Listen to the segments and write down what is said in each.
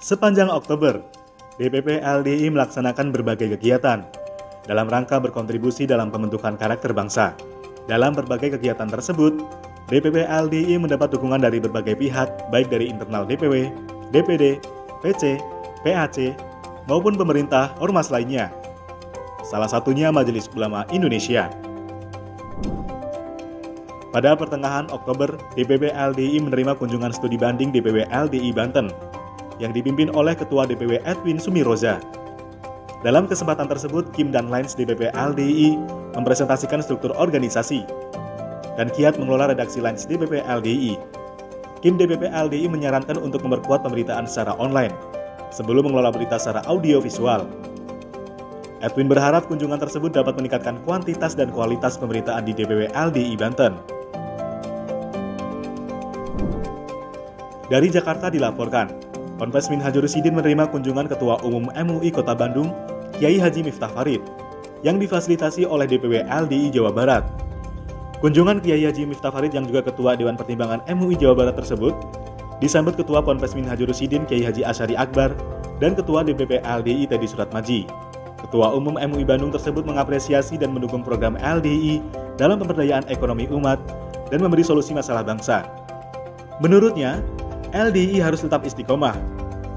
Sepanjang Oktober, DPP LDI melaksanakan berbagai kegiatan dalam rangka berkontribusi dalam pembentukan karakter bangsa. Dalam berbagai kegiatan tersebut, DPP LDI mendapat dukungan dari berbagai pihak, baik dari internal DPW, DPD, PC, PAC, maupun pemerintah ormas lainnya. Salah satunya Majelis Ulama Indonesia. Pada pertengahan Oktober, DPP LDI menerima kunjungan studi banding DPW LDI Banten yang dipimpin oleh Ketua DPW Edwin Sumiroza. Dalam kesempatan tersebut, Kim dan Lines DPP LDI mempresentasikan struktur organisasi dan kiat mengelola redaksi Lines DPP LDI. Kim DPP LDI menyarankan untuk memperkuat pemberitaan secara online sebelum mengelola berita secara audio visual. Edwin berharap kunjungan tersebut dapat meningkatkan kuantitas dan kualitas pemberitaan di DPW LDI Banten. Dari Jakarta dilaporkan, Ponpes Minhajur Sidin menerima kunjungan Ketua Umum MUI Kota Bandung, Kiai Haji Miftah Farid, yang difasilitasi oleh DPW LDI Jawa Barat. Kunjungan Kiai Haji Miftah Farid yang juga Ketua Dewan Pertimbangan MUI Jawa Barat tersebut disambut Ketua Ponpes Minhajur Sidin Kiai Haji Asyari Akbar dan Ketua DPP LDI Teddy Suratmaji. Ketua Umum MUI Bandung tersebut mengapresiasi dan mendukung program LDI dalam pemberdayaan ekonomi umat dan memberi solusi masalah bangsa. Menurutnya, LDI harus tetap istiqomah,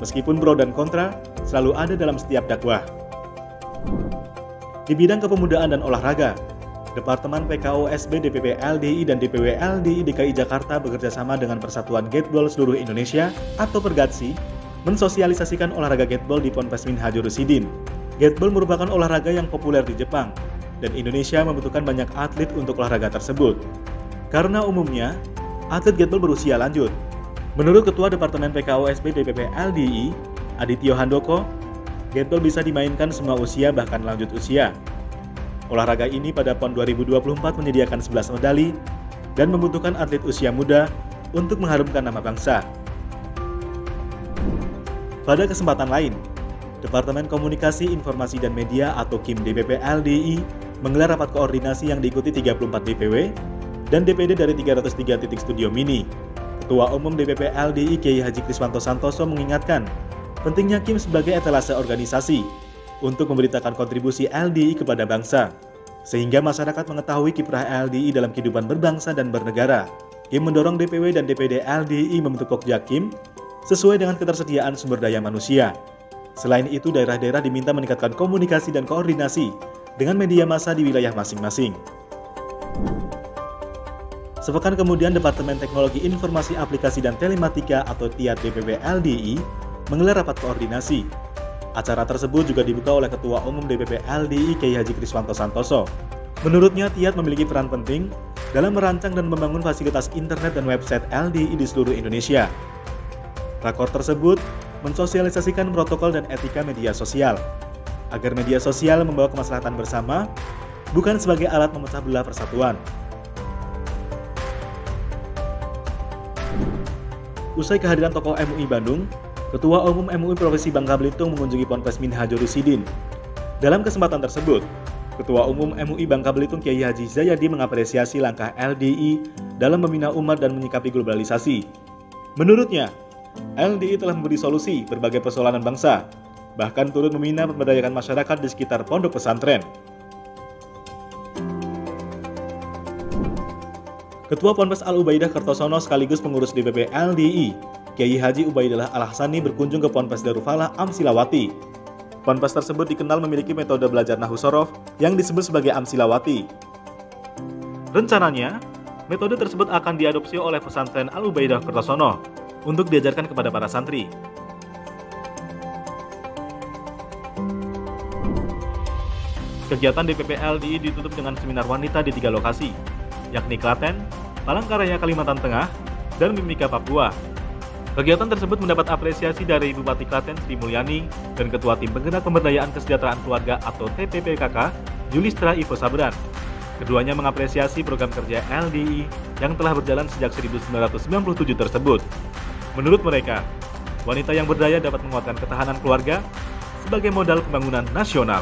meskipun pro dan kontra selalu ada dalam setiap dakwah. Di bidang kepemudaan dan olahraga, Departemen PKOSB DPP LDI dan DPW LDI DKI Jakarta bekerjasama dengan Persatuan Gateball Seluruh Indonesia atau Pergatsi mensosialisasikan olahraga gateball di Ponpes Minhajur Sidin. Gateball merupakan olahraga yang populer di Jepang, dan Indonesia membutuhkan banyak atlet untuk olahraga tersebut. Karena umumnya, atlet gateball berusia lanjut, Menurut Ketua Departemen PKOSB DPP LDI, Adityo Handoko, Gateball bisa dimainkan semua usia bahkan lanjut usia. Olahraga ini pada PON 2024 menyediakan 11 medali dan membutuhkan atlet usia muda untuk mengharumkan nama bangsa. Pada kesempatan lain, Departemen Komunikasi, Informasi dan Media atau KIM DPP LDI menggelar rapat koordinasi yang diikuti 34 DPW dan DPD dari 303 titik studio mini Ketua Umum DPP LDI Kiai Haji Kriswanto Santoso mengingatkan pentingnya Kim sebagai etalase organisasi untuk memberitakan kontribusi LDI kepada bangsa, sehingga masyarakat mengetahui kiprah LDI dalam kehidupan berbangsa dan bernegara. Kim mendorong DPW dan DPD LDI membentuk Pokja Kim sesuai dengan ketersediaan sumber daya manusia. Selain itu, daerah-daerah diminta meningkatkan komunikasi dan koordinasi dengan media massa di wilayah masing-masing. Sepekan kemudian Departemen Teknologi Informasi Aplikasi dan Telematika atau TIAT DPP LDI menggelar rapat koordinasi. Acara tersebut juga dibuka oleh Ketua Umum DPP LDI Kiai Haji Kriswanto Santoso. Menurutnya TIAT memiliki peran penting dalam merancang dan membangun fasilitas internet dan website LDI di seluruh Indonesia. Rakor tersebut mensosialisasikan protokol dan etika media sosial, agar media sosial membawa kemaslahatan bersama, bukan sebagai alat memecah belah persatuan. Usai kehadiran tokoh MUI Bandung, Ketua Umum MUI Provinsi Bangka Belitung mengunjungi Ponpes Minhajur Sidin. Dalam kesempatan tersebut, Ketua Umum MUI Bangka Belitung Kiai Haji Zayadi mengapresiasi langkah LDI dalam membina umat dan menyikapi globalisasi. Menurutnya, LDI telah memberi solusi berbagai persoalan bangsa, bahkan turut membina pemberdayaan masyarakat di sekitar pondok pesantren. Ketua Ponpes Al Ubaidah Kertosono sekaligus pengurus DPP LDI, Kiai Haji Ubaidillah Al Hasani berkunjung ke Ponpes Darufalah Amsilawati. Ponpes tersebut dikenal memiliki metode belajar Nahu Sorof yang disebut sebagai Amsilawati. Rencananya, metode tersebut akan diadopsi oleh pesantren Al Ubaidah Kertosono untuk diajarkan kepada para santri. Kegiatan DPP LDI ditutup dengan seminar wanita di tiga lokasi, yakni Klaten, Palangkaraya Kalimantan Tengah, dan Mimika Papua. Kegiatan tersebut mendapat apresiasi dari Bupati Klaten Sri Mulyani dan Ketua Tim Penggerak Pemberdayaan Kesejahteraan Keluarga atau TPPKK, Julistra Ivo Sabran. Keduanya mengapresiasi program kerja LDI yang telah berjalan sejak 1997 tersebut. Menurut mereka, wanita yang berdaya dapat menguatkan ketahanan keluarga sebagai modal pembangunan nasional.